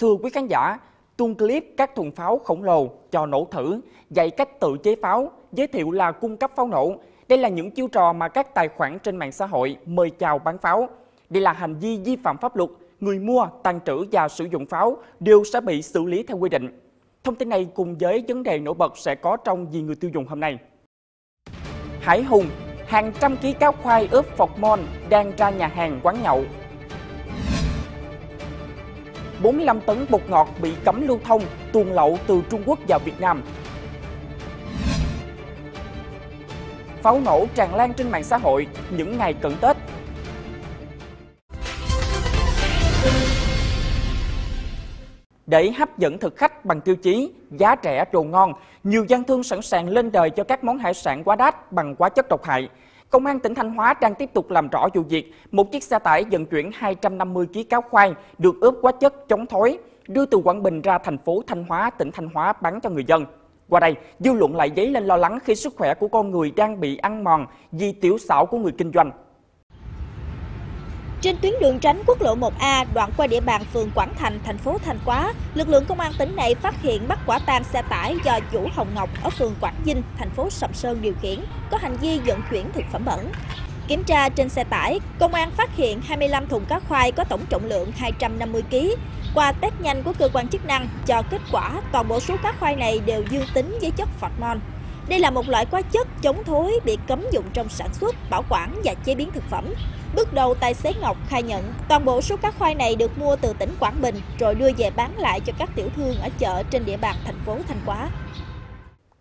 Thưa quý khán giả, tung clip các thùng pháo khổng lồ cho nổ thử, dạy cách tự chế pháo, giới thiệu là cung cấp pháo nổ. Đây là những chiêu trò mà các tài khoản trên mạng xã hội mời chào bán pháo. Đây là hành vi vi phạm pháp luật, người mua, tàn trữ và sử dụng pháo đều sẽ bị xử lý theo quy định. Thông tin này cùng với vấn đề nổi bật sẽ có trong Vì người tiêu dùng hôm nay. Hải Hùng, hàng trăm ký cá khoai ướp phọc mon đang ra nhà hàng quán nhậu 45 tấn bột ngọt bị cấm lưu thông, tuồn lậu từ Trung Quốc vào Việt Nam. Pháo nổ tràn lan trên mạng xã hội những ngày cận Tết. Để hấp dẫn thực khách bằng tiêu chí giá rẻ đồ ngon, nhiều gian thương sẵn sàng lên đời cho các món hải sản quá đắt bằng hóa chất độc hại. Công an tỉnh Thanh Hóa đang tiếp tục làm rõ vụ việc một chiếc xe tải vận chuyển 250 kg cáo khoai được ướp hóa chất chống thối đưa từ Quảng Bình ra thành phố Thanh Hóa, tỉnh Thanh Hóa bán cho người dân. Qua đây, dư luận lại dấy lên lo lắng khi sức khỏe của con người đang bị ăn mòn vì tiểu xảo của người kinh doanh. Trên tuyến đường tránh quốc lộ 1A đoạn qua địa bàn phường Quảng Thành, thành phố Thanh Hóa, lực lượng công an tỉnh này phát hiện bắt quả tang xe tải do chủ Hồng Ngọc ở phường Quảng Vinh, thành phố Sầm Sơn điều khiển, có hành vi vận chuyển thực phẩm bẩn. Kiểm tra trên xe tải, công an phát hiện 25 thùng cá khoai có tổng trọng lượng 250 kg. Qua test nhanh của cơ quan chức năng, cho kết quả toàn bộ số cá khoai này đều dương tính với chất phạt mon. Đây là một loại hóa chất chống thối bị cấm dụng trong sản xuất, bảo quản và chế biến thực phẩm. Bước đầu tài xế Ngọc khai nhận toàn bộ số cá khoai này được mua từ tỉnh Quảng Bình rồi đưa về bán lại cho các tiểu thương ở chợ trên địa bàn thành phố Thanh Hóa.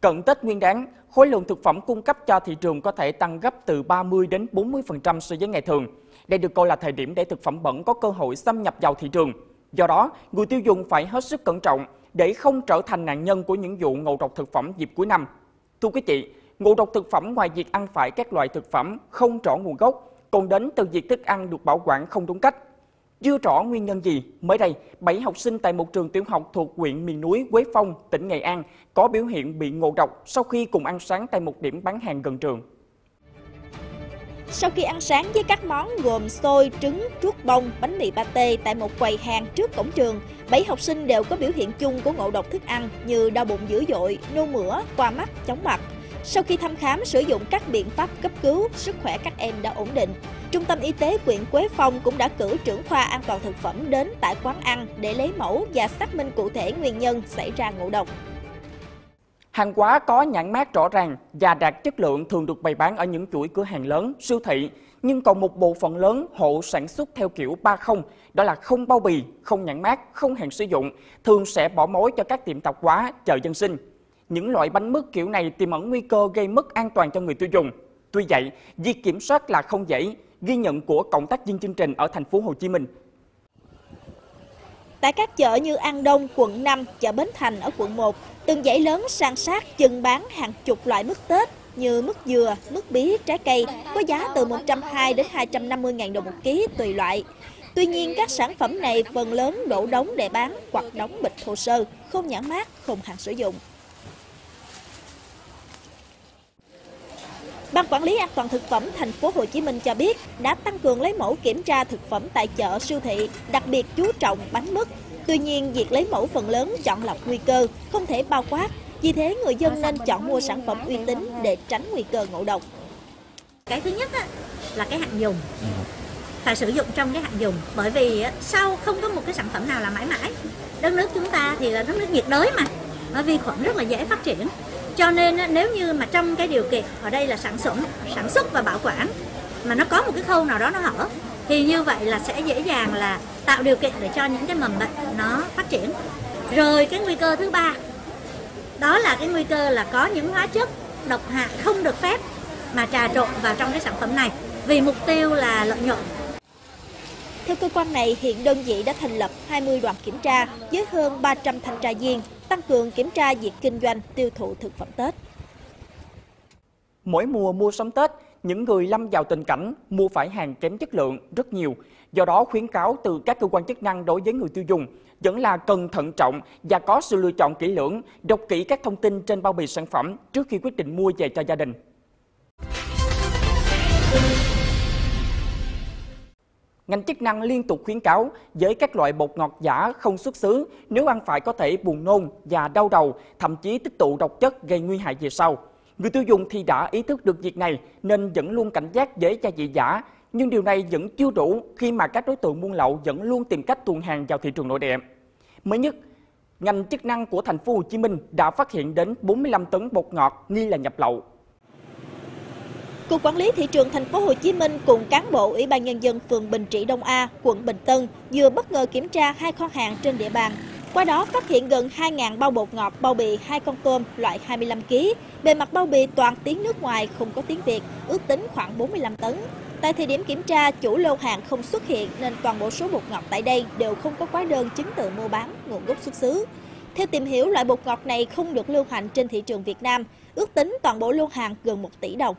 Cận Tết Nguyên đán, khối lượng thực phẩm cung cấp cho thị trường có thể tăng gấp từ 30 đến 40% so với ngày thường. Đây được coi là thời điểm để thực phẩm bẩn có cơ hội xâm nhập vào thị trường. Do đó, người tiêu dùng phải hết sức cẩn trọng để không trở thành nạn nhân của những vụ ngộ độc thực phẩm dịp cuối năm. Thưa quý vị, ngộ độc thực phẩm ngoài việc ăn phải các loại thực phẩm không rõ nguồn gốc, còn đến từ việc thức ăn được bảo quản không đúng cách. Chưa rõ nguyên nhân gì, mới đây, 7 học sinh tại một trường tiểu học thuộc huyện miền núi Quế Phong, tỉnh Nghệ An có biểu hiện bị ngộ độc sau khi cùng ăn sáng tại một điểm bán hàng gần trường. Sau khi ăn sáng với các món gồm xôi, trứng, ruốc bông, bánh mì pate tại một quầy hàng trước cổng trường, 7 học sinh đều có biểu hiện chung của ngộ độc thức ăn như đau bụng dữ dội, nôn mửa, qua mắt, chóng mặt. Sau khi thăm khám sử dụng các biện pháp cấp cứu, sức khỏe các em đã ổn định. Trung tâm Y tế huyện Quế Phong cũng đã cử trưởng khoa an toàn thực phẩm đến tại quán ăn để lấy mẫu và xác minh cụ thể nguyên nhân xảy ra ngộ độc. Hàng hóa có nhãn mát rõ ràng và đạt chất lượng thường được bày bán ở những chuỗi cửa hàng lớn, siêu thị. Nhưng còn một bộ phận lớn hộ sản xuất theo kiểu 30, đó là không bao bì, không nhãn mát, không hàng sử dụng, thường sẽ bỏ mối cho các tiệm tạp hóa, chợ dân sinh. Những loại bánh mứt kiểu này tiềm ẩn nguy cơ gây mất an toàn cho người tiêu dùng. Tuy vậy, việc kiểm soát là không dễ, ghi nhận của cộng tác viên chương trình ở thành phố Hồ Chí Minh. Tại các chợ như An Đông, quận 5, chợ Bến Thành ở quận 1, từng dãy lớn san sát chừng bán hàng chục loại mứt Tết như mứt dừa, mứt bí, trái cây có giá từ 120 đến 250 ngàn đồng một ký tùy loại. Tuy nhiên, các sản phẩm này phần lớn đổ đóng để bán hoặc đóng bịch hồ sơ, không nhãn mát, không hạn sử dụng. Ban quản lý an toàn thực phẩm thành phố Hồ Chí Minh cho biết đã tăng cường lấy mẫu kiểm tra thực phẩm tại chợ siêu thị, đặc biệt chú trọng bánh mứt. Tuy nhiên, việc lấy mẫu phần lớn chọn lọc nguy cơ, không thể bao quát. Vì thế, người dân nên chọn mua sản phẩm uy tín để tránh nguy cơ ngộ độc. Cái thứ nhất là cái hạn dùng phải sử dụng trong cái hạn dùng bởi vì sau không có một cái sản phẩm nào là mãi mãi đất nước chúng ta thì là đất nước nhiệt đới mà vi khuẩn rất là dễ phát triển cho nên nếu như mà trong cái điều kiện ở đây là sản xuất sản xuất và bảo quản mà nó có một cái khâu nào đó nó hở thì như vậy là sẽ dễ dàng là tạo điều kiện để cho những cái mầm bệnh nó phát triển. Rồi cái nguy cơ thứ ba đó là cái nguy cơ là có những hóa chất độc hại không được phép mà trà trộn vào trong cái sản phẩm này vì mục tiêu là lợi nhuận. Theo cơ quan này, hiện đơn vị đã thành lập 20 đoàn kiểm tra với hơn 300 thanh tra viên tăng cường kiểm tra việc kinh doanh tiêu thụ thực phẩm Tết. Mỗi mùa mua sắm Tết, những người lâm vào tình cảnh mua phải hàng kém chất lượng rất nhiều. Do đó khuyến cáo từ các cơ quan chức năng đối với người tiêu dùng vẫn là cần thận trọng và có sự lựa chọn kỹ lưỡng, đọc kỹ các thông tin trên bao bì sản phẩm trước khi quyết định mua về cho gia đình. Ngành chức năng liên tục khuyến cáo với các loại bột ngọt giả không xuất xứ nếu ăn phải có thể buồn nôn và đau đầu, thậm chí tích tụ độc chất gây nguy hại về sau. Người tiêu dùng thì đã ý thức được việc này nên vẫn luôn cảnh giác với gia vị giả, nhưng điều này vẫn chưa đủ khi mà các đối tượng buôn lậu vẫn luôn tìm cách tuồn hàng vào thị trường nội địa. Mới nhất, ngành chức năng của thành phố Hồ Chí Minh đã phát hiện đến 45 tấn bột ngọt nghi là nhập lậu. Cục Quản lý thị trường thành phố Hồ Chí Minh cùng cán bộ Ủy ban nhân dân phường Bình Trị Đông A, quận Bình Tân vừa bất ngờ kiểm tra hai kho hàng trên địa bàn. Qua đó phát hiện gần 2.000 bao bột ngọt bao bì hai con tôm loại 25 kg, bề mặt bao bì toàn tiếng nước ngoài không có tiếng Việt, ước tính khoảng 45 tấn. Tại thời điểm kiểm tra, chủ lô hàng không xuất hiện nên toàn bộ số bột ngọt tại đây đều không có hóa đơn chứng từ mua bán nguồn gốc xuất xứ. Theo tìm hiểu, loại bột ngọt này không được lưu hành trên thị trường Việt Nam, ước tính toàn bộ lô hàng gần 1 tỷ đồng.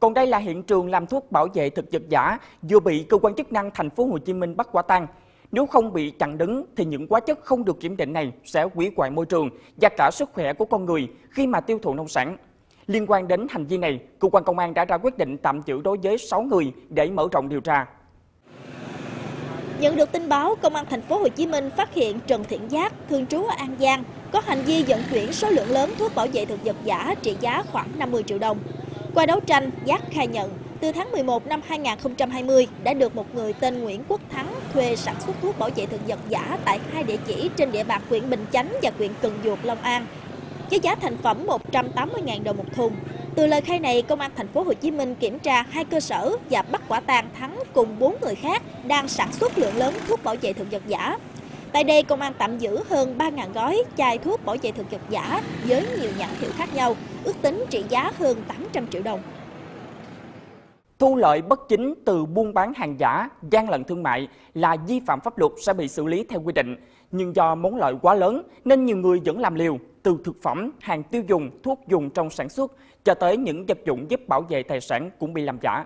Còn đây là hiện trường làm thuốc bảo vệ thực vật giả vừa bị cơ quan chức năng thành phố Hồ Chí Minh bắt quả tang. Nếu không bị chặn đứng thì những hóa chất không được kiểm định này sẽ hủy hoại môi trường và cả sức khỏe của con người khi mà tiêu thụ nông sản. Liên quan đến hành vi này, cơ quan công an đã ra quyết định tạm giữ đối với 6 người để mở rộng điều tra. Nhận được tin báo, Công an thành phố Hồ Chí Minh phát hiện Trần Thiện Giác, thường trú ở An Giang, có hành vi vận chuyển số lượng lớn thuốc bảo vệ thực vật giả trị giá khoảng 50 triệu đồng. Qua đấu tranh, Giác khai nhận từ tháng 11 năm 2020 đã được một người tên Nguyễn Quốc Thắng thuê sản xuất thuốc bảo vệ thực vật giả tại hai địa chỉ trên địa bàn huyện Bình Chánh và huyện Cần Duộc, Long An với giá thành phẩm 180.000 đồng một thùng. Từ lời khai này, công an thành phố Hồ Chí Minh kiểm tra hai cơ sở và bắt quả tang Thắng cùng bốn người khác đang sản xuất lượng lớn thuốc bảo vệ thực vật giả. Tại đây, công an tạm giữ hơn 3.000 gói chai thuốc bảo vệ thực vật giả với nhiều nhãn hiệu khác nhau, ước tính trị giá hơn 800 triệu đồng. Thu lợi bất chính từ buôn bán hàng giả, gian lận thương mại là vi phạm pháp luật sẽ bị xử lý theo quy định. Nhưng do món lợi quá lớn nên nhiều người vẫn làm liều, từ thực phẩm, hàng tiêu dùng, thuốc dùng trong sản xuất cho tới những vật dụng giúp bảo vệ tài sản cũng bị làm giả.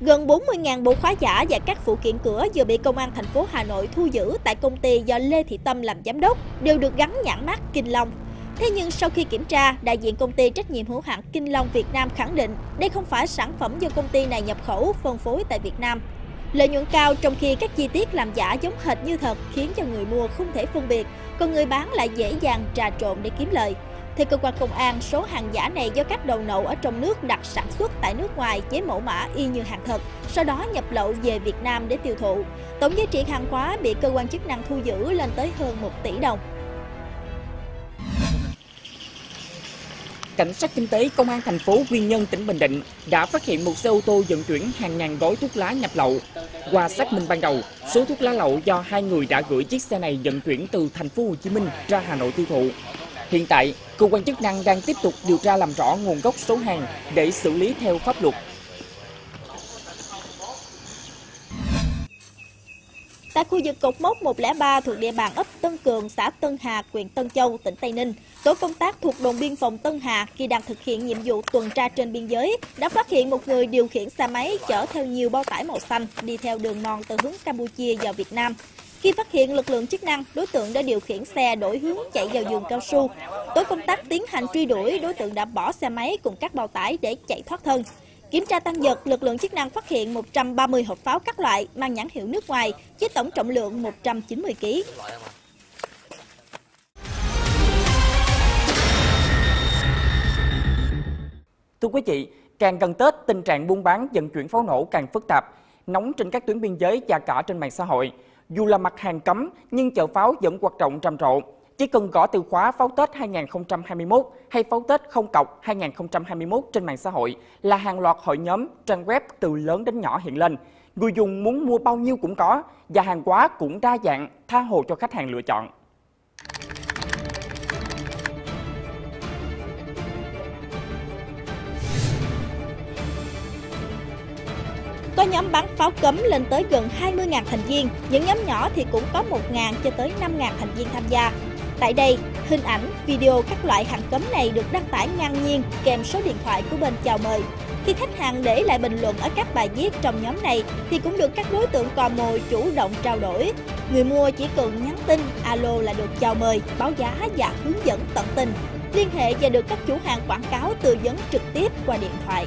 Gần 40.000 bộ khóa giả và các phụ kiện cửa vừa bị Công an thành phố Hà Nội thu giữ tại công ty do Lê Thị Tâm làm giám đốc, đều được gắn nhãn mát Kinh Long. Thế nhưng sau khi kiểm tra, đại diện công ty trách nhiệm hữu hạn Kinh Long Việt Nam khẳng định đây không phải sản phẩm do công ty này nhập khẩu phân phối tại Việt Nam. Lợi nhuận cao trong khi các chi tiết làm giả giống hệt như thật khiến cho người mua không thể phân biệt, còn người bán lại dễ dàng trà trộn để kiếm lời. Theo cơ quan công an, số hàng giả này do các đầu nậu ở trong nước đặt sản xuất tại nước ngoài chế mẫu mã y như hàng thật, sau đó nhập lậu về Việt Nam để tiêu thụ. Tổng giá trị hàng hóa bị cơ quan chức năng thu giữ lên tới hơn 1 tỷ đồng. Cảnh sát kinh tế Công an thành phố Quy Nhơn, tỉnh Bình Định đã phát hiện một xe ô tô vận chuyển hàng ngàn gói thuốc lá nhập lậu. Qua xác minh ban đầu, số thuốc lá lậu do hai người đã gửi chiếc xe này vận chuyển từ thành phố Hồ Chí Minh ra Hà Nội tiêu thụ. Hiện tại, cơ quan chức năng đang tiếp tục điều tra làm rõ nguồn gốc số hàng để xử lý theo pháp luật. Tại khu vực cột mốc 103 thuộc địa bàn ấp Tân Cường, xã Tân Hà, huyện Tân Châu, tỉnh Tây Ninh, tổ công tác thuộc đồn biên phòng Tân Hà khi đang thực hiện nhiệm vụ tuần tra trên biên giới đã phát hiện một người điều khiển xe máy chở theo nhiều bao tải màu xanh đi theo đường mòn từ hướng Campuchia vào Việt Nam. Khi phát hiện lực lượng chức năng, đối tượng đã điều khiển xe đổi hướng chạy vào vườn cao su. Tổ công tác tiến hành truy đuổi, đối tượng đã bỏ xe máy cùng các bao tải để chạy thoát thân. Kiểm tra tăng vật, lực lượng chức năng phát hiện 130 hộp pháo các loại mang nhãn hiệu nước ngoài với tổng trọng lượng 190 kg. Thưa quý vị, càng gần Tết, tình trạng buôn bán vận chuyển pháo nổ càng phức tạp, nóng trên các tuyến biên giới và cả trên mạng xã hội. Dù là mặt hàng cấm, nhưng chợ pháo vẫn hoạt động trầm rộ. Chỉ cần gõ từ khóa pháo Tết 2021 hay pháo Tết không cọc 2021 trên mạng xã hội là hàng loạt hội nhóm, trang web từ lớn đến nhỏ hiện lên. Người dùng muốn mua bao nhiêu cũng có và hàng hóa cũng đa dạng, tha hồ cho khách hàng lựa chọn. Có nhóm bắn pháo cấm lên tới gần 20.000 thành viên, những nhóm nhỏ thì cũng có 1.000 cho tới 5.000 thành viên tham gia. Tại đây, hình ảnh, video các loại hàng cấm này được đăng tải ngang nhiên kèm số điện thoại của bên chào mời. Khi khách hàng để lại bình luận ở các bài viết trong nhóm này thì cũng được các đối tượng cò mồi chủ động trao đổi. Người mua chỉ cần nhắn tin alo là được chào mời, báo giá và hướng dẫn tận tình. Liên hệ và được các chủ hàng quảng cáo tư vấn trực tiếp qua điện thoại.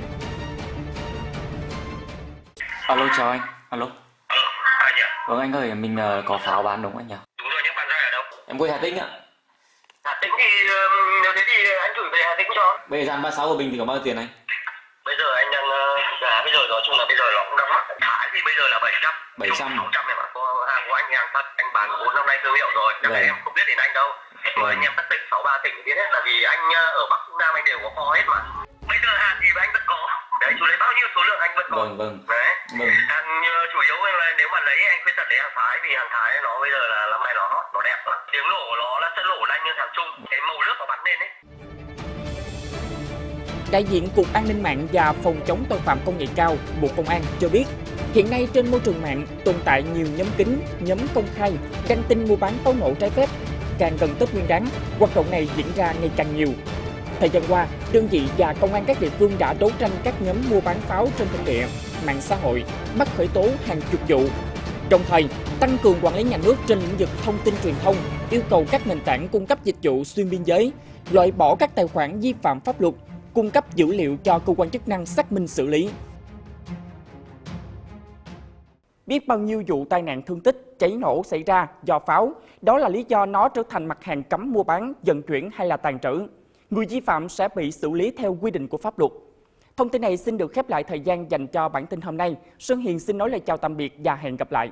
Alo chào anh. Alo. Ờ, ai nhỉ? Vâng anh ơi, mình ờ, có pháo bán đúng không anh nhỉ? Đúng rồi, nhưng bạn ra ở đâu? Em quê Hà Tĩnh ạ. Hà Tĩnh thì ừm, nếu thế thì anh gửi về Hà Tĩnh cho. Bây giờ dàn 36 của mình thì có bao nhiêu tiền anh? Bây giờ anh đang ờ, giá bây giờ nói chung là bây giờ nó cũng đang mắc. Thái thì bây giờ là 700. 700. 600 em ạ. Có hàng của anh hàng thật. Anh bán 4 năm nay thương hiệu rồi. Chắc là Vâng. em không biết đến anh đâu. Rồi Vâng. anh em các tỉnh 63 tỉnh biết hết là vì anh ờ, ở Bắc Nam anh đều có kho hết mà. Bây giờ hàng thì anh vẫn có. Đấy, chú lấy bao nhiêu số lượng anh vẫn có. Vâng vâng. Đấy. Vâng. Hàng ờ, chủ yếu là nếu mà lấy anh khuyết tật lấy hàng Thái vì hàng Thái nó bây giờ là năm nay nó nó đẹp lắm. Tiếng nổ của nó là sẽ nổ lanh như hàng Trung. Cái màu nước nó bắn lên ấy. Đại diện Cục An ninh mạng và Phòng chống tội phạm công nghệ cao Bộ Công an cho biết, hiện nay trên môi trường mạng tồn tại nhiều nhóm kín, nhóm công khai, đăng tin mua bán pháo nổ trái phép. Càng gần Tết Nguyên đán, hoạt động này diễn ra ngày càng nhiều. Thời gian qua, đơn vị và công an các địa phương đã đấu tranh các nhóm mua bán pháo trên thực địa, mạng xã hội, bắt khởi tố hàng chục vụ. Đồng thời, tăng cường quản lý nhà nước trên lĩnh vực thông tin truyền thông, yêu cầu các nền tảng cung cấp dịch vụ xuyên biên giới, loại bỏ các tài khoản vi phạm pháp luật, cung cấp dữ liệu cho cơ quan chức năng xác minh xử lý. Biết bao nhiêu vụ tai nạn thương tích, cháy nổ xảy ra do pháo, đó là lý do nó trở thành mặt hàng cấm mua bán, vận chuyển hay là tàn trữ. Người vi phạm sẽ bị xử lý theo quy định của pháp luật. Thông tin này xin được khép lại thời gian dành cho bản tin hôm nay. Xuân Hiền xin nói lời chào tạm biệt và hẹn gặp lại.